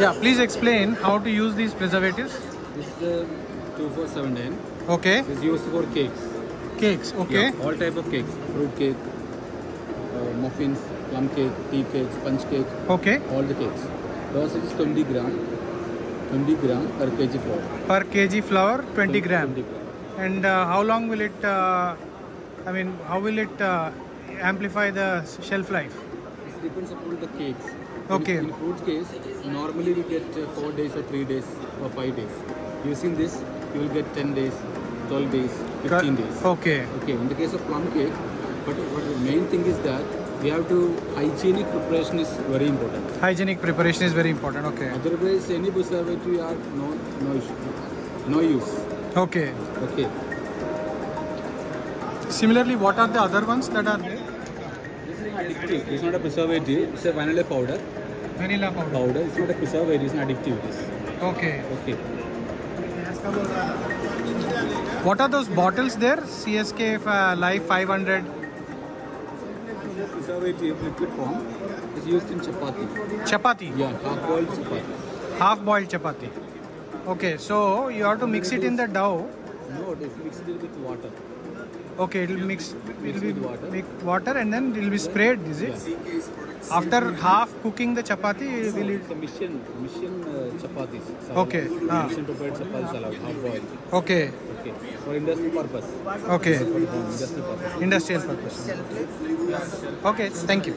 Yeah, please explain how to use these preservatives. This is a 2479. Okay. This is used for cakes. Cakes. Okay. Yeah, all type of cakes. Fruit cake, uh, muffins, plum cake, tea cake, sponge cake, Okay. all the cakes. Dosage is 20 gram. 20 gram per kg flour. Per kg flour, 20 gram. 20 gram. And uh, how long will it? Uh, I mean, how will it uh, amplify the shelf life? Depends upon the cakes. Okay. In, in fruit case, normally we get uh, 4 days or 3 days or 5 days. Using this, you will get 10 days, 12 days, 15 days. Okay. Okay, in the case of plum cake, but, but the main thing is that we have to, hygienic preparation is very important. Hygienic preparation is very important. Okay. Otherwise, any preservative are no, no, issue, no use. Okay. Okay. Similarly, what are the other ones that are there? This is an addictive. It's not a preservative. It's a vanilla powder. Vanilla powder. Powder. It's not a preservative. It's an addictive. It. Okay. Okay. What are those bottles there? CSK uh, Life 500. Preservative liquid form is used in chapati. Chapati. Yeah, half boiled chapati. Half boiled chapati. Okay, so you have to mix it in the dough. No, it is mixed with water. Okay, it will mix. It will be water. make water and then it will be sprayed. Is it? Yeah. After half cooking the chapati, will it? It's a mission, mission uh, chapatis. Okay, ah. Mission prepared chapati salad, half boiled. Okay. Okay. For industrial purpose. Okay. For industrial purpose. Industrial purpose. Okay. Thank you.